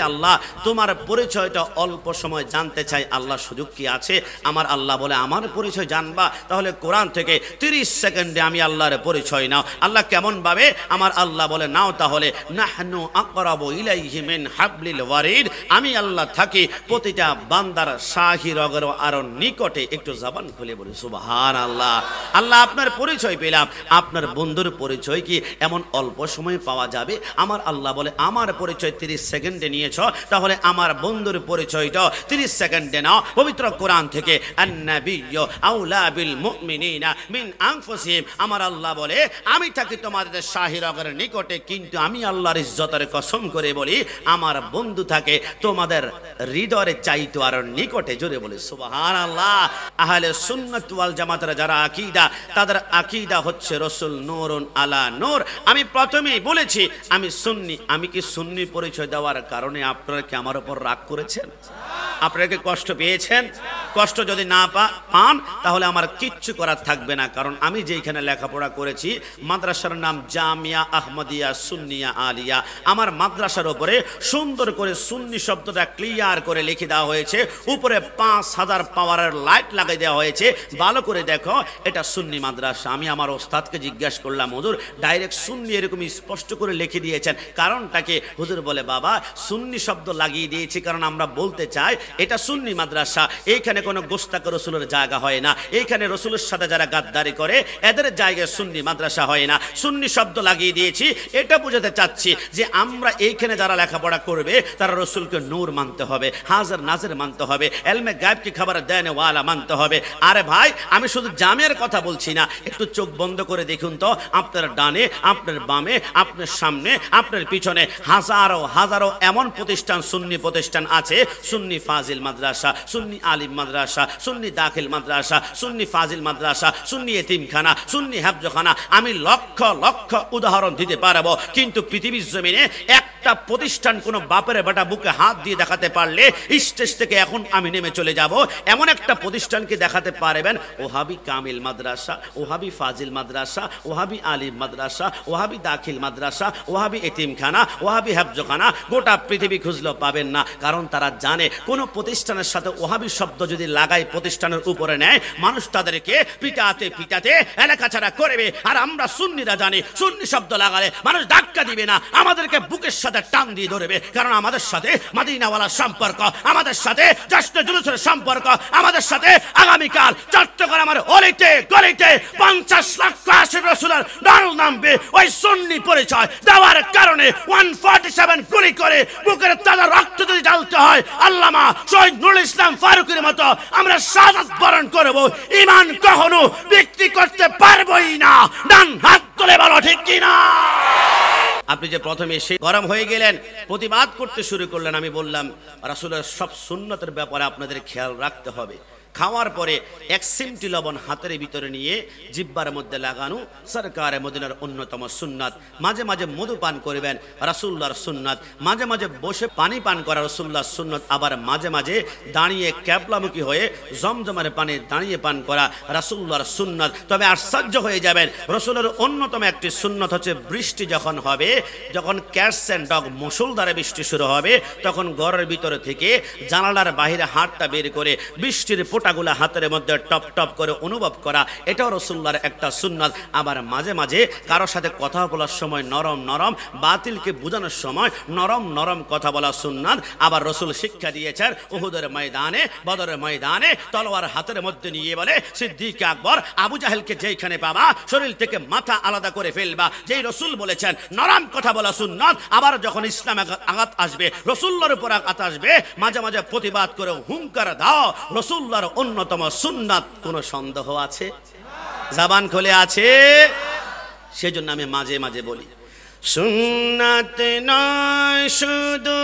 আল্লাহ? তোমার পরিচয়টা অল্প সময় জানতে চাই আল্লাহ সুযোগ কি আছে? আমার আল্লাহ বলে, আমার পরিচয় জানবা? তাহলে কোরআন থেকে তিরিশ সেকেন্ডে আমি আল্লাহর পরিচয় নাও। আল্লাহ কেমন ভাবে আমার আল্লাহ বলে, নাও তাহলে আমি আল্লাহ থাকি প্রতিটা বান্দার শাহি আরও নিকটে। একটু জবান খুলে বলি সুবহান আল্লাহ আল্লাহ আপনার পরিচয় পেলাম। আপনার বন্ধুর পরিচয় কি এমন অল্প সময় পাওয়া যাবে? আমার আল্লাহ বলে, আমার পরিচয় তিরিশ সেকেন্ডে নিয়েছ তাহলে আমার বন্ধুর পরিচয়টা তিরিশ সেকেন্ডে নাও। পবিত্র কোরআন থেকে আমার আল্লাহ বলে, আমি থাকি তোমাদের শাহিরগের নিকটে, কিন্তু আমি আল্লাহর ইজ্জতের কসম করে বলি, আমার বন্ধু থাকে তোমাদের হৃদয়ের চাইতো আর নিকটে। জোরে বলে সুবহান আল্লাহ আহলে সুন্নাত ওয়াল জামাতের যারা আকীদা, তাদের আকীদা হচ্ছে রসুল নূরুন আলা নূর। আমি প্রথমেই বলেছি, আমি সুন্নি। আমি কি সুন্নি পরিচয় দেওয়ার কারণে আপনারা কি আমার উপর রাগ করেছেন? আপনারা কি কষ্ট পেয়েছেন? কষ্ট যদি না পান, তাহলে আমার কিচ্ছু করার থাকবে না। কারণ আমি যেখানে লেখাপড়া করেছি, মাদ্রাসার নাম জামিয়া আহমদিয়া সুন্নিয়া আলিয়া। আমার মাদ্রাসার উপরে সুন্দর করে সুন্নি শব্দটা ক্লিয়ার করে লিখে দেওয়া হয়েছে। উপরে পাঁচ হাজার পাওয়ারের লাইট লাগাই দেওয়া হয়েছে। ভালো করে দেখো, এটা সুন্নি মাদ্রাসা। আমি আমার ওস্তাদকে জিজ্ঞাসা করলাম, হুজুর ডাইরেক্ট সুন্নি এরকম স্পষ্ট করে লিখে দিয়েছেন। কারণটাকে হুজুর বলে, বাবা, সুন্নি শব্দ লাগিয়ে দিয়েছি, কারণ আমরা বলতে চাই, এটা সুন্নি মাদ্রাসা। এইখানে কোনো গোস্তাক রসুলের জায়গা হয় না। এইখানে রসুলের সাথে যারা গাদ্দারি করে, এদের জায়গায় সুন্নি মাদ্রাসা হয় না। সুন্নি শব্দ লাগিয়ে দিয়েছি, এটা বোঝাতে চাচ্ছি যে আমরা এইখানে যারা লেখাপড়া করবে, তারা রসুলকে নূর মানতে হবে, হাজার নাজের মানতে হবে, এলমে গায়েবকে খাবার দেন ওয়ালা মানতে হবে। আরে ভাই, আমি শুধু জামের কথা বলছি না, একটু চোখ বন্ধ করে দেখুন তো, আপনার ডানে, আপনার বামে, আপনার সামনে, আপনার পিছনে হাজারো হাজারো এমন প্রতিষ্ঠান, সুন্নি প্রতিষ্ঠান আছে, সুন্নি ফাজিল মাদ্রাসা, সুন্নি আলিম মাদ্রাসা। সুন্নি দাখিল মাদ্রাসা, সুন্নি ফাজিল মাদ্রাসা, সুন্নি এতিমখানা, সুন্নি হাফজখানা, আমি লক্ষ লক্ষ উদাহরণ দিতে পারব। কিন্তু পৃথিবীর জমিনে একটা প্রতিষ্ঠান কোনো বাপের বেটা বুকে হাত দিয়ে দেখাতে পারলে স্টেজ থেকে এখন আমি নেমে চলে যাব। এমন একটা প্রতিষ্ঠানকে দেখাতে পারবেন, ওহাবি কামিল মাদ্রাসা, ওহাবি ফাজিল মাদ্রাসা, ওহাবি আলিম মাদ্রাসা, ওহাবি দাখিল মাদ্রাসা, ওহাবি এতিমখানা, ওহাবি হাফজখানা, গোটা পৃথিবী খুঁজলেও পাবেন না। কারণ তারা জানে, কোনো প্রতিষ্ঠানের সাথে ওহাবি শব্দ যদি লাগাই প্রতিষ্ঠানের উপরে নেয়, মানুষ তাদেরকে পিটাতে পিটাতে এলাকা ছাড়া করবে। আর আমরা সুন্নিরা জানি, সুন্নি শব্দ লাগালে মানুষ ধাক্কা দিবে না। আমাদেরকে বুকের সাথে টান দিয়ে ধরবে। কারণ আমাদের সাথে মাদিনাওয়ালার সম্পর্ক, আমাদের সাথে জাস্ট জুলুসের সম্পর্ক, আমাদের সাথে আগামীকাল চট্টগ্রামের অলিতে গলিতে পঞ্চাশ লক্ষ আশি রসুলের ডাল নামবে। ওই সুন্নি পরিচয় দেওয়ার কারণে ওয়ান ফর্টি সেভেন গুলি করে বুকের তাজা রক্ত যদি ঢালতে হয়, আল্লামা শহীদ নুরুল ইসলাম ফারুকের মতো আমরা সাজাত বরণ করব। ইমান কখনো বিক্রি করতে পারবই না। ডান হাত তুলে বলো, ঠিক কিনা? আপনি যে প্রথমে এসে গরম হয়ে গেলেন, প্রতিবাদ করতে শুরু করলেন, আমি বললাম, রাসুলের সব সুন্নতের ব্যাপারে আপনাদের খেয়াল রাখতে হবে। খাওয়ার পরে এক সিমটি লবণ হাতের ভিতরে নিয়ে জিব্বার মধ্যে লাগানো সরকার মদিনার অন্যতম সুন্নাত। মাঝে মাঝে মধু পান করবেন রাসুল্লাহর সুন্নাত। মাঝে মাঝে বসে পানি পান করা রসুল্লাহ সুন্নত। আবার মাঝে মাঝে দাঁড়িয়ে ক্যাবলামুখী হয়ে জমজমের পানি দাঁড়িয়ে পান করা রাসুল্লাহর সুন্নাত। তবে আশ্চর্য হয়ে যাবেন, রসুলের অন্যতম একটি সুন্নত হচ্ছে বৃষ্টি যখন হবে, যখন ক্যাটস অ্যান্ড ডগ মুসুলধারে বৃষ্টি শুরু হবে, তখন ঘরের ভিতরে থেকে জানালার বাহিরে হাতটা বের করে বৃষ্টির ফোঁটাগুলো হাতের মধ্যে টপ টপ করে অনুভব করা, এটাও রসুল্লার একটা সুন্নাত। আবার মাঝে মাঝে কারোর সাথে কথা বলার সময় নরম নরম, বাতিলকে বোঝানোর সময় নরম নরম কথা বলা সুন্নাত। আবার রসুল শিক্ষা দিয়েছেন, উহুদের ময়দানে, বদরের ময়দানে তলোয়ার হাতের মধ্যে নিয়ে বলে, সিদ্দিক আকবর, আবু জাহেলকে যেইখানে পাবা, শরীর থেকে মাথা আলাদা করে ফেলবা। যেই রসুল বলেছেন, নরম কথা বলা সুন্নাত, আবার যখন ইসলাম আঘাত- আসবে রসুল্লার উপর আঘাত আসবে, মাঝে মাঝে প্রতিবাদ করে হুঙ্কার দাও রসুল্লার অন্যতম সুন্নাত, কোনো সন্দেহ আছে? জাবান খোলে আছে? সেজন্য আমি মাঝে মাঝে বলি, সুন্নাত নয়, শুধু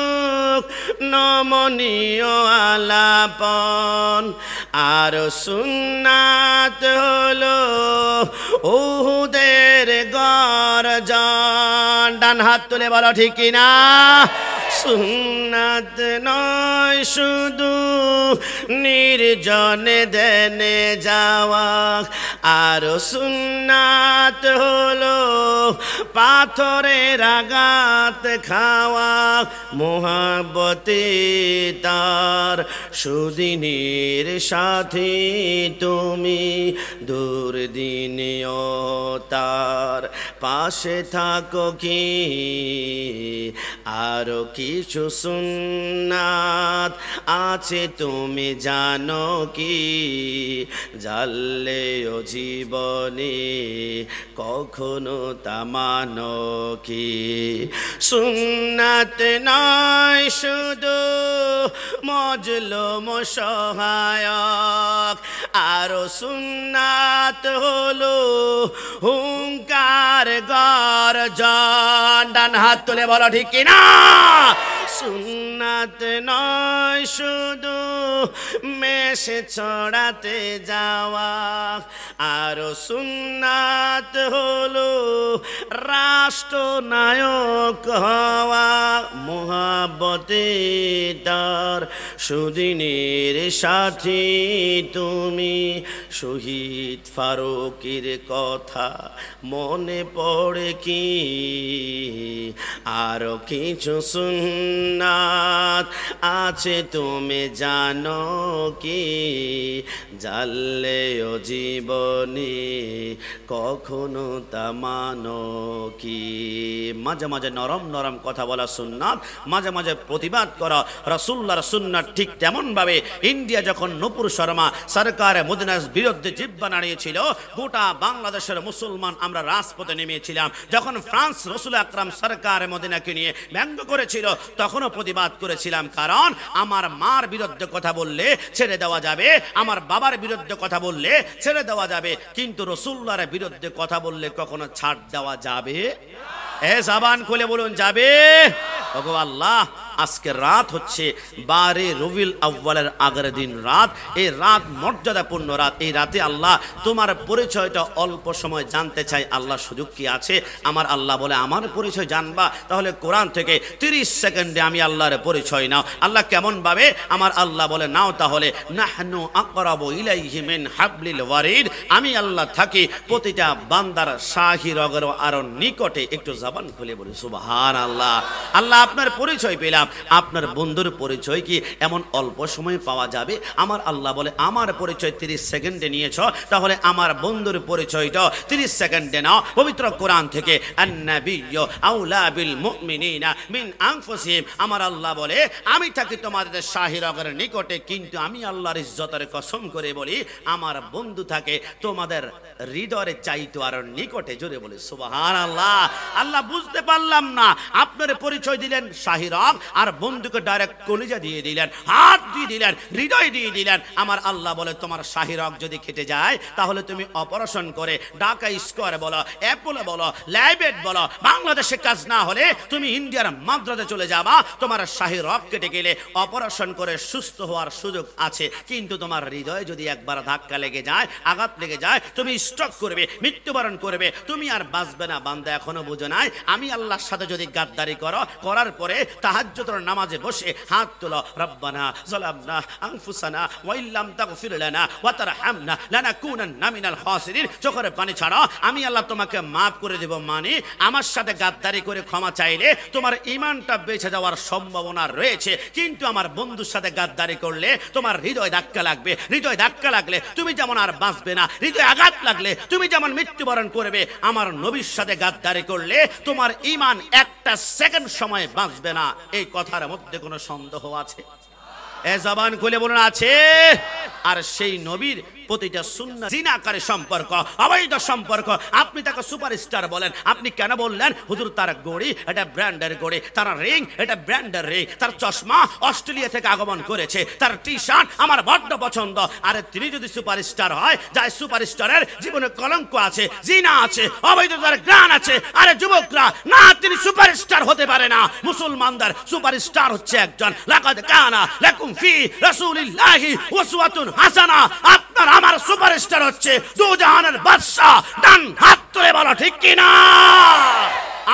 নমনীয় আলাপন। আর সুন্নাত হলো উহুদের গরজন। ডান হাত তুলে বলো, ঠিক কিনা? সুন্নাত নয় শুধু নির্জনে দেনে যাওয়া। আর সুন্নাত হলো পাথরের আঘাত খাওয়া, মোহাব্বতে তার সুদিনের সাথে তুমি দুর্দিনেও তার পাশে থাকো কি? আরও কিছু সুন্নাত আছে তুমি জানো কি? জানলেও জীবনে কখনো তামানো কি? সুন্নাত নয়, শুধু মজলুম সহায়ক। আরও সুন্নাত হলো হুঙ্কার গর ডান হাত তুলে বলো, ঠিক কিনা? সুন্নাত নয়, শুধু মেশে ছড়াতে যাওয়া। আরও সুন্নাত হলো রাষ্ট্রনায়ক হওয়া। মোহাবতে তার সুদিনের সাথে তুমি। শহীদ ফারুকের কথা মনে পড়ে কি? আরও কিছু সুন্নাত আছে তুমি জানো কি? জানলেও জীবনে কখনো তা মানো কি? মাঝে মাঝে নরম নরম কথা বলা সুন্নাত, মাঝে মাঝে প্রতিবাদ করা রসুল্লার সুন্নাত ঠিক তেমনভাবে। ইন্ডিয়া যখন নূপুর শর্মা সরকার মদিনার বিরুদ্ধে জিব্বা নাড়িয়েছিল, গোটা বাংলাদেশের মুসলমান আমরা রাজপথে নেমেছিলাম। যখন ফ্রান্স রসুল আকরাম সরকার মদিনাকে নিয়ে ব্যঙ্গ করেছিল তখনও প্রতিবাদ করেছিলাম, কারণ আমার মার বিরুদ্ধে কথা বললে ছেড়ে দেওয়া যাবে, আমার বাবার বিরুদ্ধে কথা বললে ছেড়ে দেওয়া যাবে, কিন্তু রসুল্লার বিরুদ্ধে কথা বললে কখনো ছাড় দেওয়া যাবে? এ জাবান খুলে বলুন, যাবে? ভগবান আল্লাহ আজকে রাত হচ্ছে বারে রবিল আব্বালের আগের দিন রাত। এই রাত মর্যাদাপূর্ণ রাত। এই রাতে আল্লাহ তোমার পরিচয়টা অল্প সময় জানতে চাই। আল্লাহ সুযোগ কি আছে? আমার আল্লাহ বলে, আমার পরিচয় জানবা? তাহলে কোরআন থেকে তিরিশ সেকেন্ডে আমি আল্লাহর পরিচয় নাও। আল্লাহ কেমন ভাবে আমার আল্লাহ বলে, নাও তাহলে। নাহনু মিন হাবলিল ওয়ারিদ। আমি আল্লাহ থাকি প্রতিটা বান্দার শাহি রগের আরও নিকটে। একটু জবান খুলে বলি সুবহান আল্লাহ আল্লাহ আপনার পরিচয় পেলাম। আপনার বন্ধুর পরিচয় কি এমন অল্প সময় পাওয়া যাবে? আমার আল্লাহ বলে, আমার পরিচয় তিরিশ সেকেন্ডে নিয়েছ, তাহলে আমার বন্ধুর পরিচয়টা তিরিশ সেকেন্ডে নাও। পবিত্র কোরআন থেকে আমার আল্লাহ বলে, আমি থাকি তোমাদের শাহিরগের নিকটে, কিন্তু আমি আল্লাহর ইজ্জতের কসম করে বলি, আমার বন্ধু থাকে তোমাদের হৃদয়ের চাইতো আর নিকটে। জোরে বলি সুবহান আল্লাহ আল্লাহ, বুঝতে পারলাম না। আপনার পরিচয় দিলেন শাহিরগ আর বন্ধুকে ডাইরেক্ট কলিজা দিয়ে দিলেন, হাত দিয়ে দিলেন, হৃদয় দিয়ে দিলেন। আমার আল্লাহ বলে, তোমার শাহিরগ যদি খেটে যায়, তাহলে তুমি অপারেশন করে ঢাকা স্কোয়ার বলো, অ্যাপোলো বলো, ল্যাবেট বলো, বাংলাদেশে কাজ না হলে তুমি ইন্ডিয়ার মাদ্রাজে চলে যাবা। তোমার শাহী রক কেটে গেলে অপারেশন করে সুস্থ হওয়ার সুযোগ আছে। কিন্তু তোমার হৃদয়ে যদি একবার ধাক্কা লেগে যায়, আঘাত লেগে যায়, তুমি স্ট্রোক করবে, মৃত্যুবরণ করবে, তুমি আর বাঁচবে না। বান্দা এখনও বুঝো নাই, আমি আল্লাহর সাথে যদি গাদ্দারি করো, করার পরে তাহাজ্জুদের নামাজে বসে হাত তোলো, রব্বানা যালামনা আনফুসানা ওয়া ইল্লাম তাগফির লানা ওয়া তারহামনা লানাকুনান্না মিনাল খাসিরিন। চোখের পানি ছাড়া আমি আল্লাহ তোমাকে মাফ করে দেব মানে আমার সাথে গাদ্দারি করে ক্ষমা চাইলে তোমার ইমানটা বেঁচে যাওয়ার সম্ভাবনা রয়েছে। কিন্তু আমার বন্ধুর সাথে গাদ্দারি করলে তোমার হৃদয় ধাক্কা লাগবে। হৃদয় ধাক্কা লাগলে তুমি যেমন আর বাঁচবে না, হৃদয় আঘাত লাগলে তুমি যেমন মৃত্যুবরণ করবে, আমার নবীর সাথে গাদ্দারি করলে তোমার ইমান একটা সেকেন্ড সময় বাঁচবে না। এই কথার মধ্যে কোনো সন্দেহ আছে? এ জবান খুলে বলুন আছে। আর সেই নবীর প্রতিটা সুন্নাহ জিনাকারে সম্পর্ক, অবৈধ সম্পর্ক। আপনি তাকে সুপারস্টার বলেন। আপনি কেন বললেন? হুজুর, তার গড়ি, এটা ব্র্যান্ডের গড়ি। তার রিং, এটা ব্র্যান্ডের রিং। তার চশমা অস্ট্রেলিয়া থেকে আগমন করেছে। তার টি শার্ট আমার বড্ড পছন্দ। আরে, তিনি যদি সুপারস্টার হয়, যাই সুপারস্টারের জীবনে কলঙ্ক আছে, জিনা আছে অবৈধতার জ্ঞান আছে, আরে যুবকরা, না, তিনি সুপারস্টার হতে পারে না। মুসলমানদের সুপারস্টার হচ্ছে একজন। লাকাদ কানা লাকুম ফি রাসূলিল্লাহি উসওয়াতুন হাসানা। আপনার আমার সুপারস্টার হচ্ছে দু জাহানের বাদশা ডান হাত তুলে বলো, ঠিক কিনা?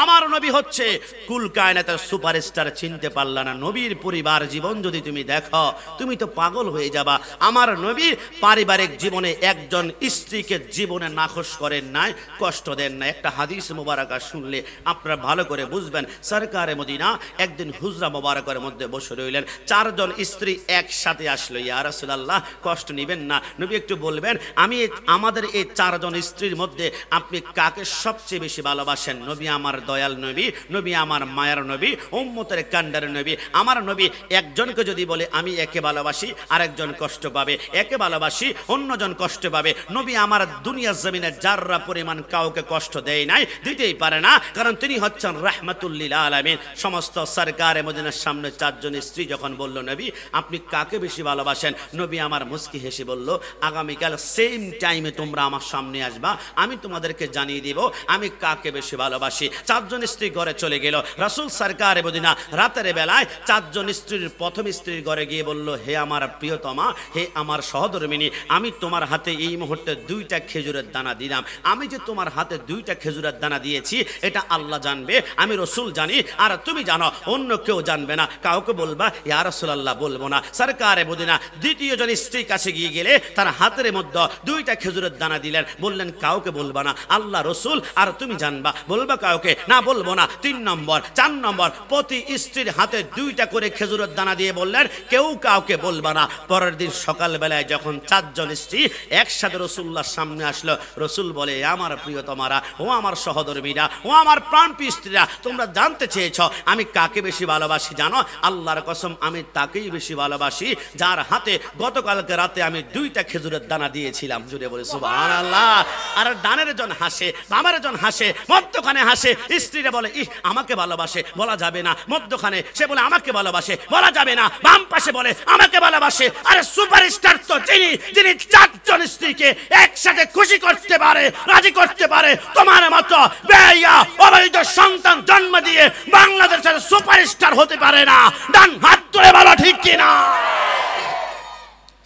আমার নবী হচ্ছে কুল কায়নাতের সুপারস্টার চিনতে পারলা না। নবীর পরিবার জীবন যদি তুমি দেখো, তুমি তো পাগল হয়ে যাবা। আমার নবীর পারিবারিক জীবনে একজন স্ত্রীকে জীবনে নাখোশ করেন নাই, কষ্ট দেন না একটা হাদিস মোবারকা শুনলে আপনারা ভালো করে বুঝবেন, সরকারে মদিনা একদিন হুজরা মোবারকের মধ্যে বসে রইলেন। চারজন স্ত্রী একসাথে আসলো, ইয়া রাসূলুল্লাহ, কষ্ট নেবেন না। নবী একটু বলবেন, আমি আমাদের এই চারজন স্ত্রীর মধ্যে আপনি কাকে সবচেয়ে বেশি ভালোবাসেন? নবী আমার দয়াল নবী নবী আমার মায়ের নবী, উম্মতের কান্ডার নবী। আমার নবী একজনকে যদি বলে, আমি একে ভালোবাসি, আরেকজন কষ্ট পাবে। একে ভালোবাসি, অন্যজন কষ্ট পাবে। নবী আমার দুনিয়ার জমিনে যাররা পরিমাণ কাউকে কষ্ট দেয় নাই, দিতেই পারে না, কারণ তিনি হচ্ছেন রাহমাতুল্লিল আলামিন। সমস্ত সরকার মদিনার সামনে চারজন স্ত্রী যখন বলল, নবী, আপনি কাকে বেশি ভালোবাসেন? নবী আমার মুস্কি হেসে বলল, আগামীকাল সেম টাইমে তোমরা আমার সামনে আসবা, আমি তোমাদেরকে জানিয়ে দিব, আমি কাকে বেশি ভালোবাসি? চারজন স্ত্রী ঘরে চলে গেল। রাসূল সরকার মদিনা রাতের বেলায় চারজন স্ত্রীর প্রথম স্ত্রীর ঘরে গিয়ে বলল, হে আমার প্রিয়তমা, হে আমার সহধর্মিনী, আমি তোমার হাতে এই মুহূর্তে দুইটা খেজুরের দানা দিলাম। আমি যে তোমার হাতে দুইটা খেজুরের দানা দিয়েছি, এটা আল্লাহ জানবে, আমি রসুল জানি, আর তুমি জানো, অন্য কেউ জানবে না। কাউকে বলবা, ইয়া রাসূলুল্লাহ, বলব না। সরকারে মদিনা দ্বিতীয় জন স্ত্রীর কাছে গিয়ে গেলে তার হাতের মধ্যে দুইটা খেজুরের দানা দিলেন। বললেন, কাউকে বলবা না, আল্লাহ রসুল, আর তুমি জানবা। বলবা কাউকে, না, বলব না। তিন নম্বর চার নম্বর, প্রতি স্ত্রীর হাতে দুইটা করে খেজুরের দানা দিয়ে বললেন, কেউ কাউকে বলবা না। পরের দিন সকালবেলায় যখন চারজন স্ত্রী একসাথে রসুল্লার সামনে আসলো, রসুল বলে, "এ আমার প্রিয়তমারা, ও আমার সহধর্মীরা, ও আমার প্রাণপ্রিয় স্ত্রীরা, তোমরা জানতে চেয়েছ, আমি কাকে বেশি ভালোবাসি জানো? আল্লাহর কসম, আমি তাকেই বেশি ভালোবাসি, যার হাতে গতকালকে রাতে আমি দুইটা খেজুরের দানা দিয়েছিলাম। জুড়ে বলে আর ডানের জন হাসে, বাবার জন হাসে, মধ্যখানে হাসে, স্ত্রীরা বলে, ইহ, আমাকে ভালোবাসে, বলা যাবে না। মধ্যখানে সে বলে, আমাকে ভালোবাসে। বলা যাবে না। বাম পাশে বলে, আমাকে ভালোবাসে। আরে সুপারস্টার তো যিনি যিনি চারজন স্ত্রীকে একসাথে খুশি করতে পারে, রাজি করতে পারে, তোমার মতো বেয়া, অবৈধ সন্তান জন্ম দিয়ে বাংলাদেশের সুপারস্টার হতে পারে না। ডান হাত তুলে বলো, ঠিক কিনা?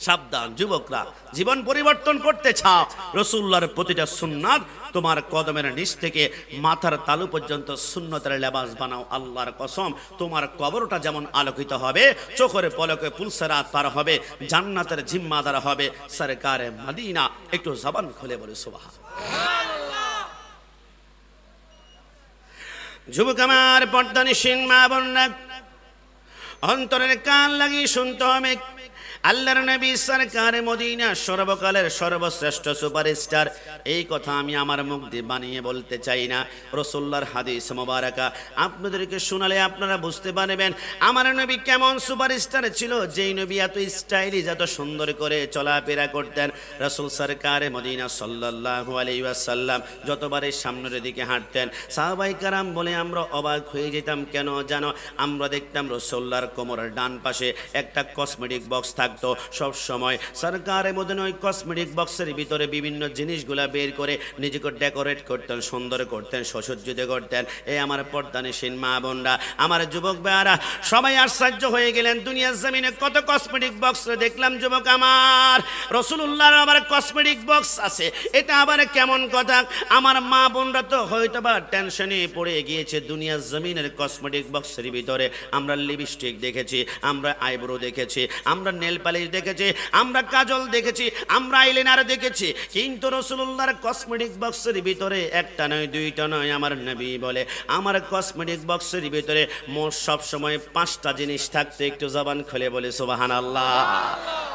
সাবধান, যুবকরা, জীবন পরিবর্তন করতে চাও। রসুল্লার প্রতিটা সুন্নাত তোমার কদমের নিচ থেকে মাথার তালু পর্যন্ত সুন্নতের লেবাস বানাও, আল্লাহর কসম। তোমার কবরটা যেমন আলোকিত হবে, চোখের পলকে পুলসেরাত পার হবে, জান্নাতের জিম্মাদার হবে, সরকারে মদিনা। একটু জবান খুলে বলে সুবাহ যুবক আমার পর্দানিসীন মা বন্যা অন্তরের কান লাগিয়ে শুনতে হবে। আল্লাহর নবী সরকার মদিনা সর্বকালের সর্বশ্রেষ্ঠ সুপারস্টার। এই কথা আমি আমার মুখ দিয়ে বানিয়ে বলতে চাই না। রসুল্লার হাদিস মোবারকা। আপনাদেরকে শোনালে আপনারা বুঝতে পারবেন, আমার নবী কেমন সুপারস্টার ছিল, যেই নবী এত স্টাইলি এত সুন্দর করে চলাফেরা করতেন। রসুল সরকার মদিনা সাল্লাল্লাহু আলাইহি ওয়াসাল্লাম যতবারে সামনের দিকে হাঁটতেন, সাহাবাই কারাম বলে আমরা অবাক হয়ে যেতাম, কেন জানো? আমরা দেখতাম রসোল্লার কোমরের ডান পাশে একটা কসমেটিক বক্স থাকতো সব সময় সরকারের মধ্যে ওই কসমেটিক বক্সের ভিতরে বিভিন্ন জিনিসগুলা বের করে নিজেকে ডেকোরেট করতেন, সুন্দর করতেন, সসজ্জিত করতেন। এই আমার পর্দানিসীন মা বোনরা, আমার যুবক ভাইয়ারা, সবাই আশ্চর্য হয়ে গেলেন। দুনিয়ার জমিনে কত কসমেটিক বক্স দেখলাম যুবক আমার। রসুল্লাহর আবার কসমেটিক বক্স আছে। এটা আবার কেমন কথা? আমার মা বোনরা তো হয়তো বা টেনশনে পড়ে গিয়েছে। দুনিয়ার জমিনের কসমেটিক বক্সের ভিতরে আমরা লিপস্টিক দেখেছি, আমরা আইব্রো দেখেছি, আমরা নেল পালিশ দেখেছি, আমরা কাজল দেখেছি, আমরা আইলাইনার দেখেছি, কিন্তু রসুল্লাহর কসমেটিক বক্সের ভিতরে একটা নয়, দুইটা নয় আমার নবী বলে। আমার কসমেটিক বক্সের ভিতরে মোট সব সময় পাঁচটা জিনিস থাকতে একটু জবান খুলে বলে সুবাহান আল্লাহ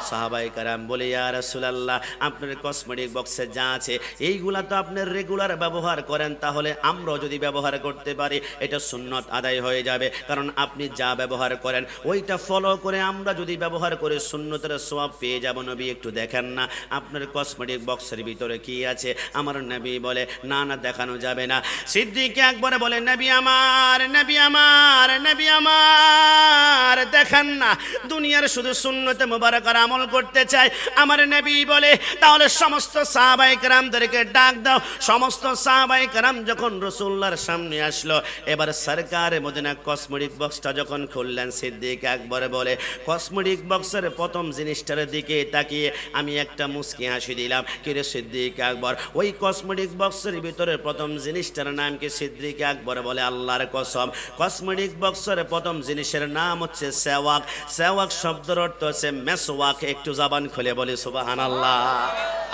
সাহাবাই কারাম বলে, ইয়া রাসূলুল্লাহ, আপনার কসমেটিক বক্সে যা আছে, এইগুলা তো আপনার রেগুলার ব্যবহার করেন, তাহলে আমরাও যদি ব্যবহার করতে পারি, এটা সুন্নত আদায় হয়ে যাবে। কারণ আপনি যা ব্যবহার করেন, ওইটা ফলো করে আমরা যদি ব্যবহার করে সুন্নতের সোয়াব পেয়ে যাব নবী, একটু দেখেন না, আপনার কসমেটিক বক্সের ভিতরে কি আছে? আমার নবী বলে, না না, দেখানো যাবে না। সিদ্দিক একবারে বলে, নবী আমার নবী আমার নবী আমার দেখ দেখান না, দুনিয়ার শুধু সুন্নতে মোবারকার আমল করতে চায় আমার নবী বলে, তাহলে সমস্ত সাহাবাই কারামদেরকে ডাক দাও। সমস্ত সাহাবাই কারাম যখন রসুল্লার সামনে আসলো, এবার সরকার মদিনা কসমেটিক বক্সটা যখন খুললেন, সিদ্দিক একবারে বলে কসমেটিক বক্সের প্রথম জিনিসটার দিকে তাকিয়ে আমি একটা মুসকি হাসি দিলাম। কিরে সিদ্দিক আকবর? ওই কসমেটিক বক্সের ভিতরে প্রথম জিনিসটার নাম কি সিদ্দিক আকবর বলে আল্লাহর কসম? কসমেটিক বক্সের প্রথম জিনিসের নাম হচ্ছে সেওয়াক। সেওয়াক শব্দের অর্থ হচ্ছে মেসওয়াক। একটু জবান খুলে বলে সুবাহান আল্লাহ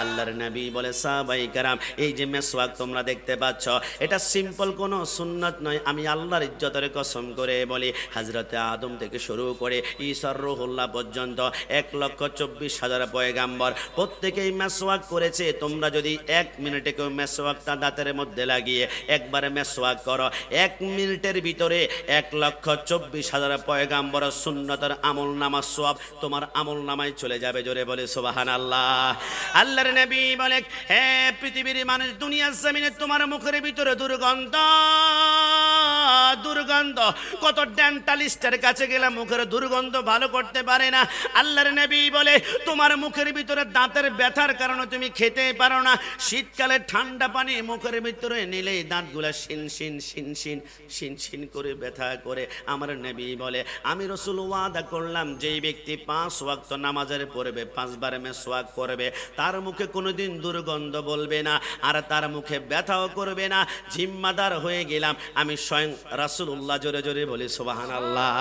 আল্লাহর নবী বলে, সাহাবাই কারাম, এই যে মেসওয়াক তোমরা দেখতে পাচ্ছ, এটা সিম্পল কোনো সুন্নত নয়। আমি আল্লাহর ইজ্জতের কসম করে বলি, হাজরতে আদম থেকে শুরু করে ঈশ্বর রহুল্লাহ পর্যন্ত এক লক্ষ চব্বিশ হাজার পয়গাম্বর। প্রত্যেকেই মেসওয়াক করেছে। তোমরা যদি এক মিনিটে কেউ মেসওয়াক মেসওয়াকটা দাঁতের মধ্যে লাগিয়ে একবারে মেসওয়াক করো, এক মিনিটের ভিতরে এক লক্ষ চব্বিশ হাজার পয়গাম্বর সুন্নতের আমল নামা সোয়াব তোমার আমল নামায় চলে যাবে। জোরে বলে সোবাহান আল্লাহ আল্লাহর নবী বলে, হে পৃথিবীর মানুষ, দুনিয়ার জমিনে তোমার মুখের ভিতরে দুর্গন্ধ দুর্গন্ধ। কত ডেন্টালিস্টের কাছে গেলে মুখের দুর্গন্ধ ভালো করতে পারে না। আল্লাহর নবী বলে, তোমার মুখের ভিতরে দাঁতের ব্যথার কারণে তুমি খেতে পারো না। শীতকালে ঠান্ডা পানি মুখের ভিতরে নিলেই দাঁতগুলা শিন শিন শিন করে ব্যথা করে। আমার নবী বলে, আমি রসুল ওয়াদা করলাম, যেই ব্যক্তি পাঁচ ওয়াক্ত নামাজের পড়বে, পাঁচবার মেসওয়াক করবে, তার মুখে কোনোদিন দুর্গন্ধ বলবে না, আর তার মুখে ব্যথাও করবে না। জিম্মাদার হয়ে গেলাম, আমি স্বয়ং রাসুল্লাহ জোরে জোরে বলে সোবাহান আল্লাহ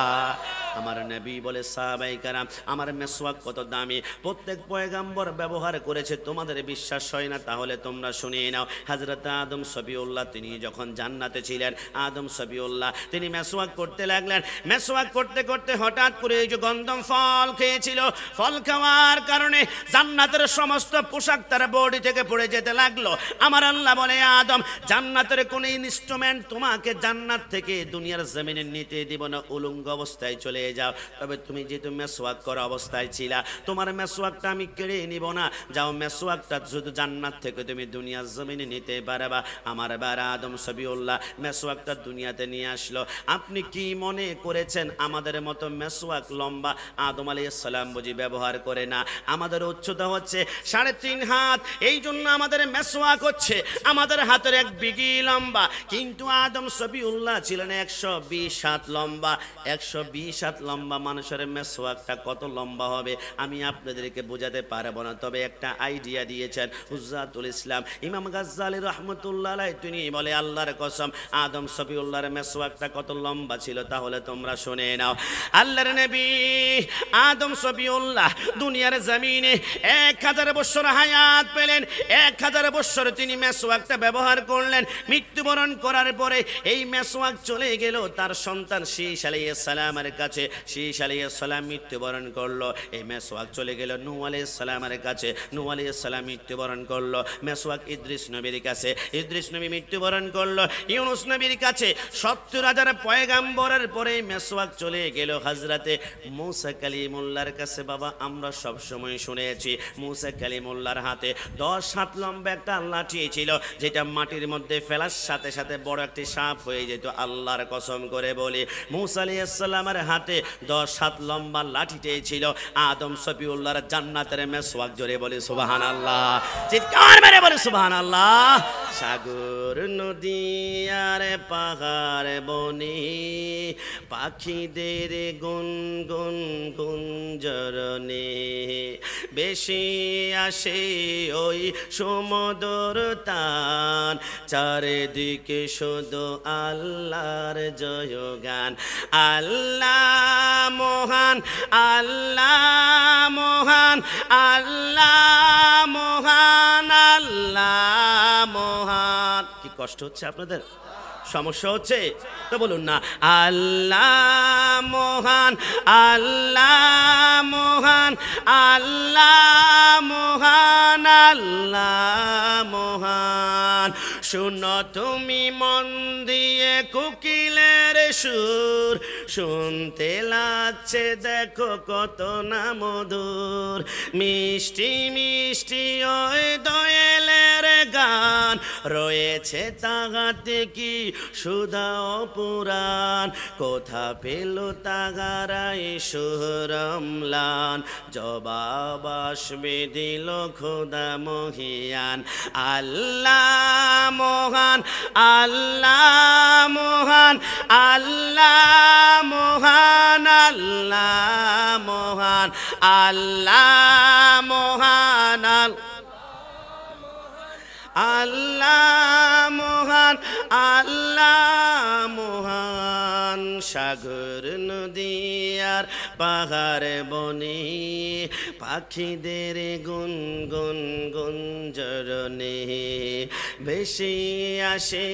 আমার নবী বলে সাহাবাই কারাম, আমার মেসওয়াক কত দামি। প্রত্যেক পয়গাম্বর ব্যবহার করেছে, তোমাদের বিশ্বাস হয় না, তাহলে তোমরা শুনিয়ে নাও। হাজরত আদম সবিউল্লাহ, তিনি যখন জান্নাতে ছিলেন, আদম সবিউল্লাহ, তিনি মেসওয়াক করতে লাগলেন। মেসওয়াক করতে করতে হঠাৎ করে এই যে গন্ধম ফল খেয়েছিল, ফল খাওয়ার কারণে জান্নাতের সমস্ত পোশাক তার বডি থেকে পড়ে যেতে লাগল। আমার আল্লাহ বলে, আদম, জান্নাতের কোন ইনস্ট্রুমেন্ট তোমাকে জান্নাত থেকে দুনিয়ার জমিনে নিতে দিব না, উলঙ্গ অবস্থায় চলে যাও। তবে তুমি যেহেতু মেসওয়াক করা অবস্থায় ছিলা, তোমার মেসওয়াকটা আমি কেড়ে নিব না। যাও, মেসওয়াকটা শুধু জান্নাত থেকে তুমি দুনিয়ার জমিনে নিতে পারবা। আমার বার আদম সবিউল্লাহ মেসওয়াকটা দুনিয়াতে নিয়ে আসলো। আপনি কি মনে করেছেন আমাদের মতো মেসওয়াক লম্বা? আদম আলী সালাম বুঝি ব্যবহার করে না। আমাদের উচ্চতা হচ্ছে সাড়ে তিন হাত। এই জন্য আমাদের মেসওয়াক হচ্ছে আমাদের হাতের এক বিঘি লম্বা। কিন্তু আদম সবিউল্লাহ ছিলেন একশো বিশ হাত লম্বা। একশো বিশ হাত লম্বা মানুষের মেসওয়াকটা কত লম্বা হবে, আমি আপনাদেরকে বোঝাতে পারব না। তবে একটা আইডিয়া দিয়েছেন হুজাতুল ইসলাম। ইমাম গাজ্জালি রহমতুল্লাহ তিনি বলে, আল্লাহর কসম, আদম সফিউল্লাহর মেসওয়াকটা কত লম্বা ছিল, তাহলে তোমরা শুনে নাও। আল্লাহর নবী আদম সফিউল্লাহ দুনিয়ার জমিনে এক হাজার বছর হায়াত পেলেন, এক হাজার বছর তিনি মেসওয়াকটা ব্যবহার করলেন। মৃত্যুবরণ করার পরে এই মেসওয়াক চলে গেল, তার সন্তান শীষ আলাইহিস সালামের কাছে। শীষ আলাইহিস সালাম মৃত্যুবরণ করল। এই মেসওয়াক চলে গেল নু আলাইহিস সালামের কাছে। নু আলাইহিস সালাম মৃত্যুবরণ করল। মেসওয়াক ইদ্রিস নবীর কাছে। ইদ্রিস নবী মৃত্যুবরণ করল। ইউনুস নবীর কাছে। সত্তর হাজার পয়গাম্বরের পরে মেসওয়াক চলে গেল হাজরাতে মুসা কালিমুল্লার কাছে। বাবা, আমরা সব সময় শুনেছি মুসা কালিমুল্লার হাতে দশ হাত লম্বা একটা লাঠি ছিল, যেটা মাটির মধ্যে ফেলার সাথে সাথে বড় একটি সাপ হয়ে যেত। আল্লাহর কসম করে বলি, মৌসা মুসা আলাইহিসসালামের হাতে দশ সাত লম্বা লাঠিতে ছিল। আদম সফিউল্লাহর জান্নাতের মেসওয়াক জোরে বলে সুবাহান আল্লাহ চিৎকার মেরে বলে সুবাহান আল্লাহ সাগর নদী আর পাহাড় বনে। পাখিদের গুন গুন গুঞ্জরনে বেশি আসে ওই সমুদর তান। চারিদিকে শুধু আল্লাহর জয়গান। আল্লাহ মহান আল্লাহ মহান আল্লাহ মহান আল্লাহ মহান। কষ্ট হচ্ছে আপনাদের? সমস্যা হচ্ছে? তো বলুন না। আল্লাহ মহান আল্লাহ মহান আল্লাহ মহান আল্লাহ মহান। শুনো তুমি মন দিয়ে কুকিলের সুর শুনতে লাগছে, দেখো কত না মধুর। মিষ্টি মিষ্টি ওই দোয়েলের গান। রয়েছে তাগাতে কি সুধা পুরাণ। কোথা পেল তাগারাই সুরমলান জবাব আসবে দিল খোদা মহিয়ান। আল্লাহ মহান আল্লাহ মহান, আল্লাহ মহান আল্লাহ মহান আল্লাহ মহান আল্লাহ আল্লাহ মহান আল্লাহ মহান। সাগর আর পাহাড় বনে পাখিদের গুন গুন গুঞ্জরনে ভেসে আসে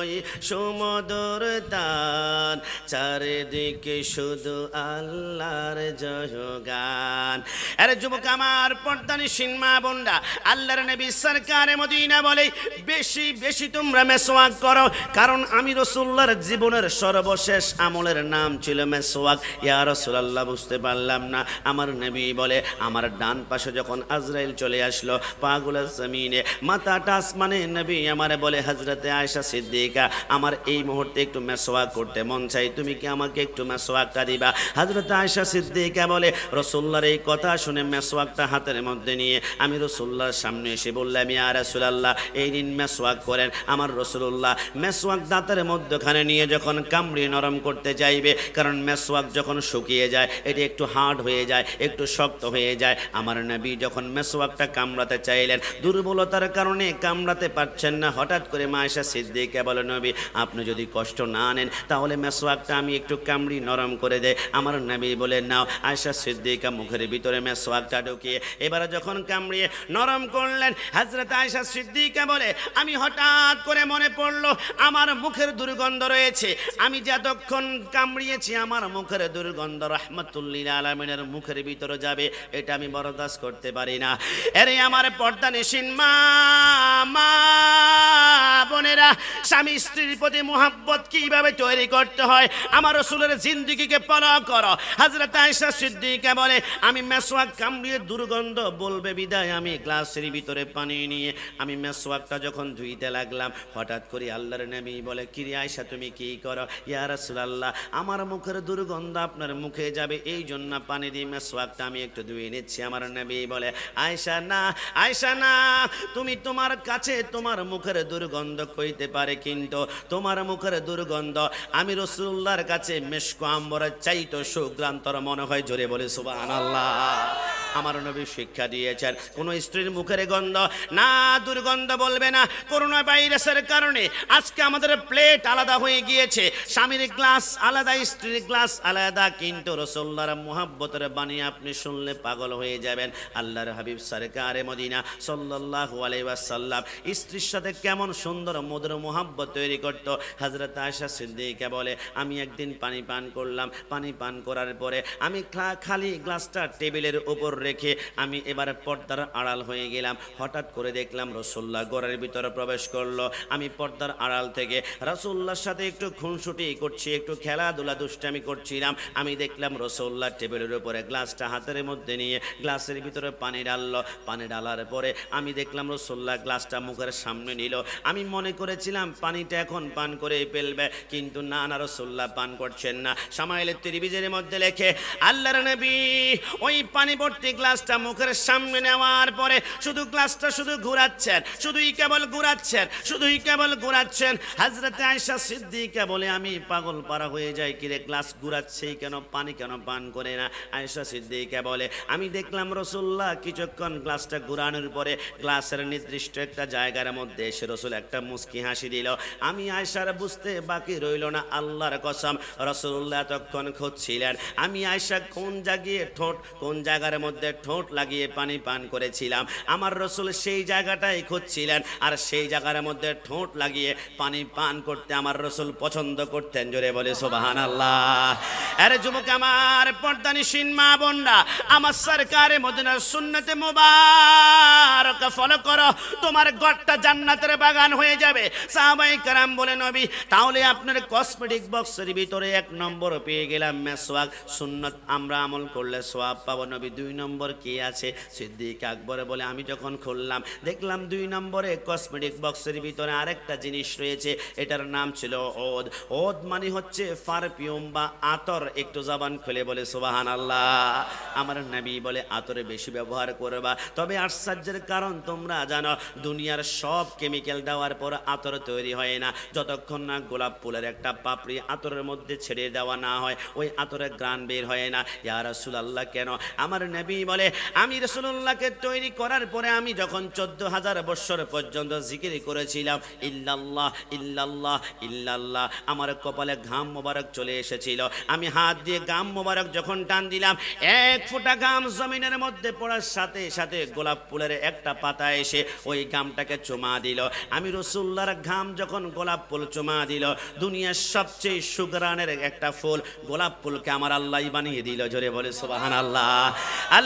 ওই সমুদর তান। চারিদিকে শুধু আল্লাহর জয়গান। আরে যুবক আমার পর্দানি সিনমা বন্ডা আল্লাহর নবী সরকারে মদিনা বলে, বেশি বেশি তোমরা মেসোয়াক করো, কারণ আমি রসুল্লাহর জীবনের সর্বশেষ আমলের নাম ছিল মেসোয়াক। ইয়া রসুল্লাহ বুঝতে পারলাম না। আমার নবী বলে, আমার ডান পাশে যখন আজরাইল চলে আসলো পাগুলা জমিনে মাথাটা আসমানে নবী আমারে বলে হজরতে আয়সা সিদ্দিকা, আমার এই মুহূর্তে একটু মেসোয়াক করতে মন চাই, তুমি কি আমাকে একটু মেসোয়াকটা দিবা? হজরত আয়সা সিদ্দিকা বলে রসুল্লার এই কথা শুনে মেসোয়াকটা হাতের মধ্যে নিয়ে, আমি রসুল্লাহর সামনে এসে বললাম, ইয়া রাসূলুল্লাহ এই দিন মেসোয়াক করেন। আমার রসুল্লাহ মেসোয়াক দাঁতের মধ্যখানে নিয়ে যখন কামড়িয়ে নরম করতে চাইবে, কারণ মেসোয়াক যখন শুকিয়ে যায়, এটি একটু হার্ড হয়ে যায়, একটু শক্ত হয়ে যায়। আমার নবী যখন মেসোয়াকটা কামড়াতে চাইলেন, দুর্বলতার কারণে কামড়াতে পারছেন না। হঠাৎ করে মায়েশা সিদ্দিকে বলে নবী, আপনি যদি কষ্ট না নেন, তাহলে মেসোয়াকটা আমি একটু কামড়ি নরম করে দেয় আমার নবী বলে, নাও। আয়সা সিদ্দিকা মুখের ভিতরে মেসোয়াকটা ঢুকিয়ে, এবারে যখন কামড়িয়ে নরম করলেন হাজরত আয়সা সিদ্দিকা বলে, আমি হঠাৎ করে মনে পড়ল, আমার মুখের দুর্গন্ধ রয়েছে। আমি যতক্ষণ কামড়িয়েছি, আমার মুখের দুর্গন্ধ রহমতুল্লিল আলমিনের মুখের ভিতরে যাবে, এটা আমি বরদাস্ত করতে পারি না। এরে আমার পর্দা নিশিন মা বোনেরা, স্বামী স্ত্রীর প্রতি মোহাব্বত কীভাবে তৈরি করতে হয়? আমার রসুলের জিন্দিগিকে ফলো করো। হাজরত আয়সা সিদ্দিকা বলে, আমি মেসোয়াক কামড়িয়ে দুর্গন্ধ বলবে, বিদায়। আমি গ্লাসের ভিতরে পানি নিয়ে, আমি মেসোয়াকটা যখন ধুইতে লাগলাম, হঠাৎ করে আল্লাহর নবী বলে, কিরে আয়সা তুমি কি করো? ইয়া রাসূলুল্লাহ, আমার মুখের দুর্গন্ধ আপনার মুখে যাবে এই জন্য পানি দিয়ে মেসোয়াকটা আমি একটু ধুয়ে নিচ্ছি। আমার নবী বলে আয়সা না আয়সা না, তুমি তোমার কাছে তোমার মুখের দুর্গন্ধ কইতে পারে কিন্তু তোমার মুখের দুর্গন্ধ আমি রসুল্লাহর কাছে মেশকো আম্বরের চাইতো সুগ্রান্তর মনে হয়, জোরে বলে, সুবহানাল্লাহ। আমার নবী শিক্ষা দিয়েছেন। কোন স্ত্রীর মুখের গন্ধ, না দুর্গন্ধ বলবে না। করোনা ভাইরাসের কারণে আজকে আমাদের প্লেট আলাদা হয়ে গিয়েছে। স্বামীর গ্লাস আলাদা, স্ত্রীর গ্লাস আলাদা, কিন্তু রসোল্লার মোহাব্বতের বাণী আপনি শুনলে পাগল হয়ে যাবেন। আল্লাহর হাবিব সরকারে মদিনা সাল্লাল্লাহু আলাইহি ওয়াসাল্লাম স্ত্রীর সাথে কেমন সুন্দর মধুর মোহাব্বত তৈরি করত। হযরত আয়েশা সিদ্দিকা বলে, আমি একদিন পানি পান করলাম। পানি পান করার পরে আমি খালি গ্লাসটা টেবিলের উপর রেখে আমি এবার পর্দার আড়াল হয়ে গেলাম। হঠাৎ করে দেখলাম রসুল্লাহ ঘরের ভিতরে প্রবেশ করল। আমি পর্দার আড়াল থেকে রসুল্লাহর সাথে একটু খুনসুটি করছি, একটু খেলাধুলা দুষ্টামি করছিলাম। আমি দেখলাম রসুল্লাহ টেবিলের উপরে গ্লাসটা হাতের মধ্যে নিয়ে গ্লাসের ভিতরে পানি ডাললো পানি ডালার পরে আমি দেখলাম রসুল্লাহ গ্লাসটা মুখের সামনে নিল। আমি মনে করেছিলাম পানিটা এখন পান করে ফেলবে, কিন্তু না না রসুল্লাহ পান করছেন না। সামাইলের ত্রিবিজের মধ্যে লেখে, আল্লাহর নবী, ওই পানি ভর্তি গ্লাসটা মুখের সামনে নেওয়ার পরে শুধু গ্লাসটা শুধু ঘুরাচ্ছেন, শুধুই কেবল ঘুরাচ্ছেন, শুধুই কেবল ঘুরাচ্ছেন। হাজরতে আয়সা সিদ্দিকা বলে, আমি পাগল পারা হয়ে যাই কিরে, গ্লাস ঘুরাচ্ছেই কেন, পানি কেন পান করে না? আয়সা সিদ্দিকা বলে, আমি দেখলাম রসুল্লাহ কিছুক্ষণ গ্লাসটা ঘুরানোর পরে গ্লাসের নির্দিষ্ট একটা জায়গার মধ্যে এসে রসুল একটা মুস্কি হাসি দিল। আমি আয়সার বুঝতে বাকি রইল না, আল্লাহর কসম। রসুল্লাহ তখন খুঁজছিলেন, আমি আয়সা কোন জায়গায় ঠোঁট, কোন জায়গার মধ্যে মধ্যে ঠোঁট লাগিয়ে পানি পান করেছিলাম। আমার রসুল সেই জায়গাটাই খুঁজছিলেন আর সেই জায়গার মধ্যে ঠোঁট লাগিয়ে পানি পান করতে আমার রসুল পছন্দ করতেন। জোরে বলে সোবাহান আল্লাহ আরে যুবক আমার, পর্দানি সিনমা বন্ডা আমার সরকারে মদিনার সুন্নতে মুবারক ফলো করো। তোমার গড়টা জান্নাতের বাগান হয়ে যাবে। সাহাবাই কারাম বলে, নবী, তাহলে আপনার কসমেটিক বক্সের ভিতরে এক নম্বর পেয়ে গেলাম মেসওয়াক। সুন্নত আমরা আমল করলে সোয়াব পাবো। নবী, দুই নম্বর কি আছে? সিদ্দিক আকবরে বলে, আমি যখন খুললাম, দেখলাম দুই নম্বরে কসমেটিক বক্সের ভিতরে আরেকটা জিনিস রয়েছে, এটার নাম ছিল ওদ। ওদ মানে হচ্ছে পারফিউম বা আতর। একটু জবান খুলে বলে সুবাহান আল্লাহ আমার নবী বলে, আতরে বেশি ব্যবহার করবা। তবে আশ্চর্যের কারণ তোমরা জানো, দুনিয়ার সব কেমিক্যাল দেওয়ার পর আতর তৈরি হয় না। যতক্ষণ না গোলাপ ফুলের একটা পাপড়ি আতরের মধ্যে ছেড়ে দেওয়া না হয়, ওই আতরের গ্রান বের হয় না। ইয়া রাসূলুল্লাহ, কেন? আমার নবী বলে, আমি রাসূলুল্লাহকে তৈরি করার পরে আমি যখন চোদ্দ হাজার বছর পর্যন্ত জিকির করেছিলাম, ইল্লাল্লাহ ইল্লাল্লাহ ইল্লাল্লাহ, আমার কপালে ঘাম মোবারক চলে এসেছিল। আমি হাত দিয়ে গাম মোবারক যখন টান দিলাম, এক ফোঁটা গাম জমিনের মধ্যে পড়ার সাথে সাথে গোলাপ ফুলের একটা পাতা এসে ওই গামটাকে চুমা দিল। আমি রসুল্লার ঘাম যখন গোলাপ ফুল চুমা দিল, দুনিয়ার সবচেয়ে সুগ্রানের একটা ফুল গোলাপ ফুলকে আমার আল্লাহ বানিয়ে দিল। জোরে বলে সুবাহান আল্লাহ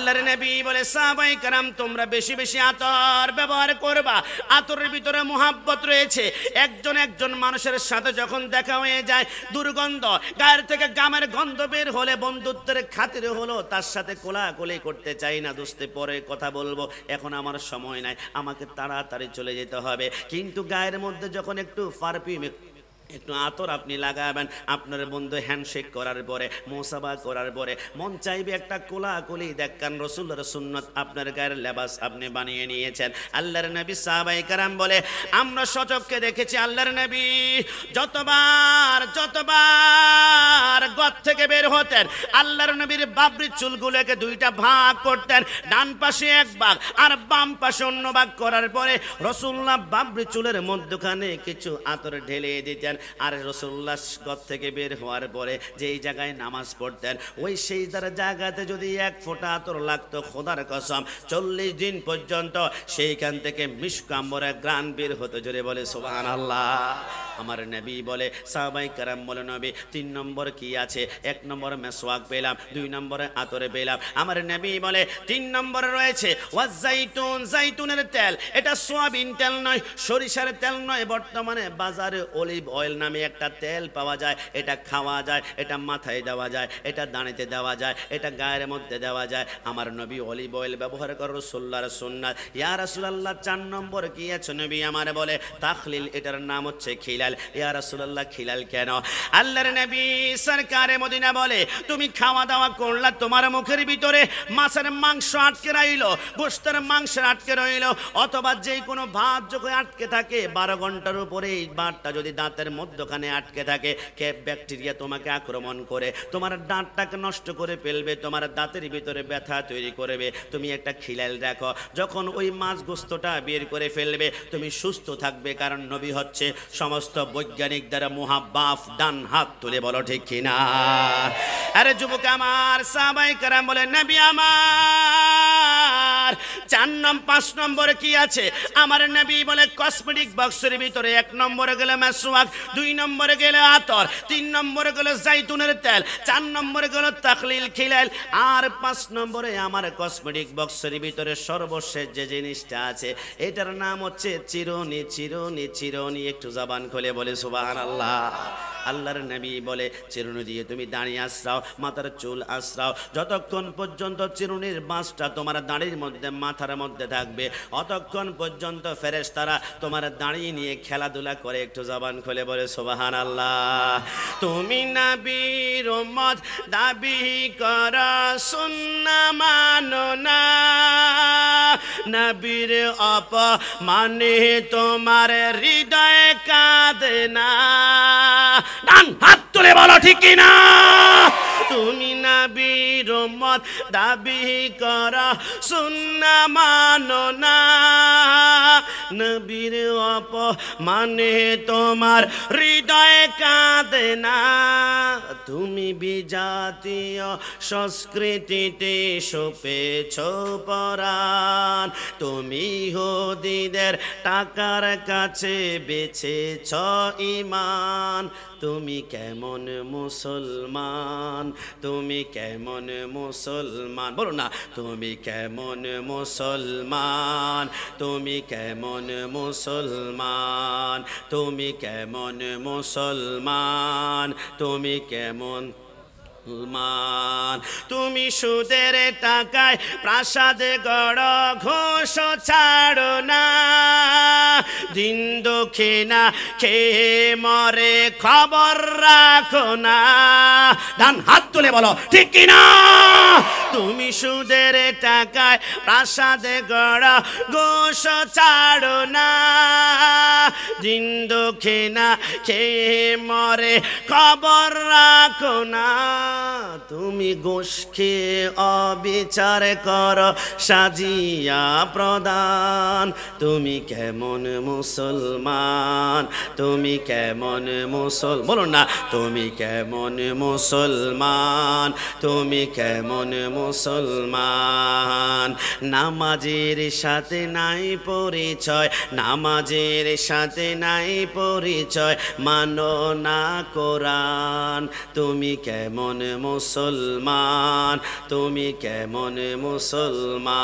আল্লাহর নবী বলে সাহাবাই কারাম, তোমরা বেশি বেশি আতর ব্যবহার করবা। আতরের ভিতরে মোহাব্বত রয়েছে। একজন একজন মানুষের সাথে যখন দেখা হয়ে যায়, দুর্গন্ধ, গায়ের থেকে গামের গন্ধ বের হলে বন্ধুত্বের খাতিরে হলো, তার সাথে কোলাকুলি করতে চাই না, দোস্তে, পরে কথা বলব। এখন আমার সময় নাই, আমাকে তাড়াতাড়ি চলে যেতে হবে। কিন্তু গায়ের মধ্যে যখন একটু পারফিউম একটু আতর আপনি লাগাবেন, আপনার বন্ধু হ্যান্ডশেক করার পরে মোসাবা করার পরে, মন চাইবে একটা কোলাকুলি দেখান রসুল্লার সুন্নত আপনার গায়ের লেবাস আপনি বানিয়ে নিয়েছেন। আল্লাহর নবী সাহাবাই কারাম বলে, আমরা সচককে দেখেছি আল্লাহর নবী, যতবার যতবার গদ থেকে বের হতেন, আল্লাহর নবীর বাবরি চুলগুলোকে দুইটা ভাগ করতেন, ডান পাশে এক ভাগ আর বাম পাশে অন্য ভাগ করার পরে রসুল্লাহ বাবরি চুলের মধ্যখানে কিছু আতর ঢেলে দিতেন। আর রসুল্লাহ গদ থেকে বের হওয়ার পরে যেই জায়গায় নামাজ পড়তেন, ওই সেই তার জায়গাতে যদি এক ফোঁটা আতর লাগতো, খোদার কসম, চল্লিশ দিন পর্যন্ত সেইখান থেকে মিসকাম্বরে গ্রান বের হতে। জোরে বলে সোহান আল্লাহ আমার নবী বলে, সাহাবাই কারাম বলে, নবী, তিন নম্বর কি আছে? এক নম্বর মেসোয়াক পেলাম, দুই নম্বরে আতরে পেলাম। আমার নবী বলে, তিন নম্বরে রয়েছে, ওয়া জাইতুন, জাইতুনের তেল। এটা সোয়াবিন তেল নয়, সরিষার তেল নয়, বর্তমানে বাজারে অলিভ অয়েল নামে একটা তেল পাওয়া যায়, এটা খাওয়া যায়, এটা মাথায় দেওয়া যায়, এটা দাঁড়িতে দেওয়া যায়, এটা গায়ের মধ্যে দেওয়া যায়। আমার নবী অলিভ অয়েল ব্যবহার করো রসুল্লার সুন্নাত। ইয়া রাসূলুল্লাহ, চার নম্বর কি আছে নবী আমার বলে? তাখলিল, এটার নাম হচ্ছে খিলাল। ইয়া রাসূলুল্লাহ, খিলাল কেন? আল্লাহর নবী সরকারে মদিনা বলে, তুমি খাওয়া দাওয়া করলা তোমার মুখের ভিতরে, মাছের মাংস আটকে রইল গোস্তের মাংস আটকে রইল, অথবা যে কোনো ভাত যখন আটকে থাকে, বারো ঘণ্টার উপরে এই ভাতটা যদি দাঁতের মধ্যখানে আটকে থাকে, কে ব্যাকটেরিয়া তোমাকে আক্রমণ করে, তোমার দাঁতটাকে নষ্ট করে ফেলবে, তোমার দাঁতের ভিতরে ব্যথা তৈরি করবে, তুমি একটা খিলাল রাখো যখন ওই মাছ গোস্তটা বের করে ফেলবে, তুমি সুস্থ থাকবে, কারণ নবী হচ্ছে সমস্ত বৈজ্ঞানিক দ্বারা মহাবাফ ডান হাত তুলে বলো ঠিক কিনা? আরে যুবক আমার সাবাই কারাম বলে, নবী আমার! চার নম্বর পাঁচ নম্বরে কি আছে? আমার নবী বলে কসমেটিক বক্সের ভিতরে এক নম্বরে গেলে মেসওয়াক, দুই নম্বরে গেলে আতর, তিন নম্বরে গেলে জাইতুনের তেল, চার নম্বরে গেল তাকলিল খিলাল, আর পাঁচ নম্বরে আমার কসমেটিক বক্সের ভিতরে সর্বশেষ যে জিনিসটা আছে, এটার নাম হচ্ছে চিরনি চিরনি চিরনি। একটু জবান খোলে বলে সুবাহান আল্লাহ আল্লাহর নবী বলে, চিরুনি দিয়ে তুমি দাঁড়িয়ে আশ্রাও মাথার চুল আশ্রাও যতক্ষণ পর্যন্ত চিরুনির বাঁশটা তোমার দাঁড়ির মধ্যে মাথার মধ্যে থাকবে। অতক্ষণ পর্যন্ত ফেরেস তারা তোমার দাঁড়িয়ে নিয়ে খেলাধুলা করে একটু জবান খুলে বলে সোবাহান আল্লাহ তুমি নবীর মত দাবি কর, সুন্না মানো না। নবীর অপ মানে তোমার হৃদয় কাঁদে না। হাত তুলে বলো, ঠিক না তুমি নবীর মত দাবি কর সুন্না মানো না। নবীর অপ মানে তোমার হৃদয় কাঁদে না। তুমি বিজাতীয় সংস্কৃতিতে সোপেছ পরাণ। তুমি হদিদের টাকার কাছে বেছেছ ইমান। তুমি কেমন মুসলমান? তুমি কেমন মুসলমান? বলো না, তুমি কেমন মুসলমান? তুমি কেমন মুসলমান? তুমি কেমন মুসলমান? তুমি কেমন মুসলমান। তুমি সুদের টাকায় প্রাসাদ গড়, ঘোষ ছাড়ো না। দিন দক্ষিণা খেয়ে মরে খবর রাখো না। ডান হাত তুলে বলো, ঠিক কিনা তুমি সুদের টাকায় প্রাসাদ গড়, ঘোষ ছাড়ো না। দিন দক্ষিণা খেয়ে মরে খবর রাখো না। তুমি খেয়ে অবিচার কর, সাজিয়া প্রদান। তুমি কেমন মুসলমান? তুমি কেমন মুসল বলো না, তুমি কেমন মুসলমান? তুমি কেমন মুসলমান? নামাজের সাথে নাই পরিচয়, নামাজের সাথে নাই পরিচয়, মানো না কোরআন। তুমি কেমন মুসলমান তুমি কেমন মুসলমান?